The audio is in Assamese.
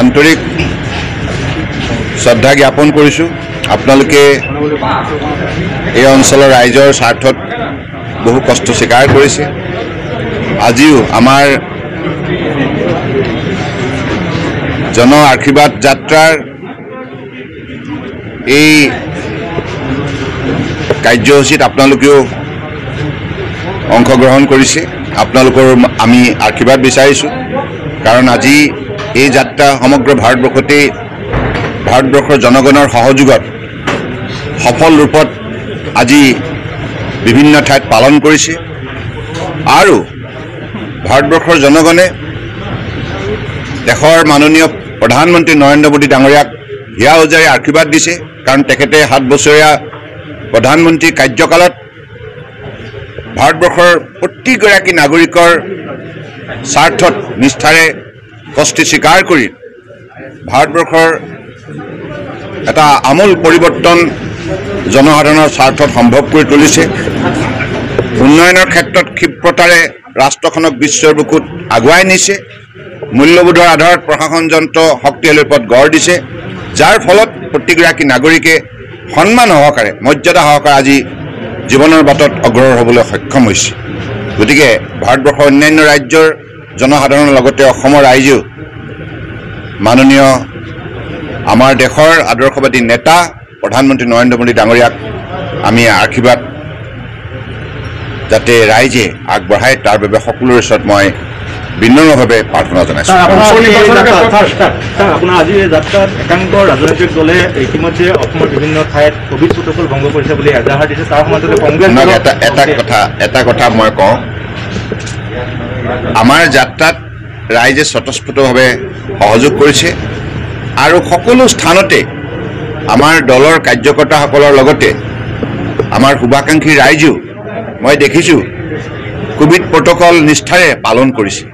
আন্তৰিক শ্ৰদ্ধা জ্ঞাপন কৰিছোঁ। আপোনালোকে এই অঞ্চলৰ ৰাইজৰ স্বাৰ্থত বহু কষ্ট স্বীকাৰ কৰিছে। আজিও আমাৰ জন আশীৰ্বাদ যাত্ৰাৰ এই কাৰ্যসূচীত আপোনালোকেও অংশগ্ৰহণ কৰিছে। আপোনালোকৰ আমি আশীৰ্বাদ বিচাৰিছোঁ। কাৰণ আজি এই যাত্ৰা সমগ্ৰ ভাৰতবৰ্ষতেই ভাৰতবৰ্ষৰ জনগণৰ সহযোগত সফল ৰূপত আজি বিভিন্ন ঠাইত পালন কৰিছে। আৰু ভাৰতবৰ্ষৰ জনগণে দেশৰ মাননীয় প্ৰধানমন্ত্ৰী নৰেন্দ্ৰ মোদী ডাঙৰীয়াক হিয়া উজাৰি আশীৰ্বাদ দিছে কাৰণ তেখেতে সাত বছৰীয়া প্ৰধানমন্ত্ৰী কাৰ্যকালত ভাৰতবৰ্ষৰ প্ৰতিগৰাকী নাগৰিকৰ স্বাৰ্থত নিষ্ঠাৰে কষ্টি স্বীকাৰ কৰি ভাৰতবৰ্ষৰ এটা আমূল পৰিৱৰ্তন জনসাধাৰণৰ স্বাৰ্থত সম্ভৱ কৰি তুলিছে। উন্নয়নৰ ক্ষেত্ৰত ক্ষিপ্ৰতাৰে ৰাষ্ট্ৰখনক বিশ্বৰ বুকুত আগুৱাই নিছে। মূল্যবোধৰ আধাৰত প্ৰশাসন যন্ত্ৰ শক্তিশালী ৰূপত গঢ় দিছে যাৰ ফলত প্ৰতিগৰাকী নাগৰিকে সন্মান সহকাৰে মৰ্যাদা সহকাৰে আজি জীৱনৰ বাটত অগ্ৰসৰ হ'বলৈ সক্ষম হৈছে। গতিকে ভাৰতবৰ্ষৰ অন্যান্য ৰাজ্যৰ জনসাধাৰণৰ লগতে অসমৰ ৰাইজেও মাননীয় আমাৰ দেশৰ আদৰ্শবাদী নেতা প্ৰধানমন্ত্ৰী নৰেন্দ্ৰ মোদী ডাঙৰীয়াক আমি আশীৰ্বাদ যাতে ৰাইজে আগবঢ়ায় তাৰ বাবে সকলোৰে ওচৰত মই বিনম্ৰভাৱে প্ৰাৰ্থনা জনাইছোঁ। আপোনাৰ আজি এই যাত্ৰাত- একাংশ ৰাজনৈতিক দলে ইতিমধ্যে অসমৰ বিভিন্ন ঠাইত কোভিড প্ৰটকল ভংগ কৰিছে বুলি এজাহাৰ দিছে। তাৰ সমান্তৰালে কংগ্ৰেছ এটা কথা এটা কথা মই কওঁ। আমাৰ যাত্ৰাত ৰাইজে স্বতঃস্ফূৰ্তভাৱে সহযোগ কৰিছে আৰু সকলো স্থানতে আমাৰ দলৰ কাৰ্যকৰ্তাসকলৰ লগতে আমাৰ শুভাকাংক্ষী ৰাইজেও মই দেখিছোঁ কোভিড প্ৰট'কল নিষ্ঠাৰে পালন কৰিছে।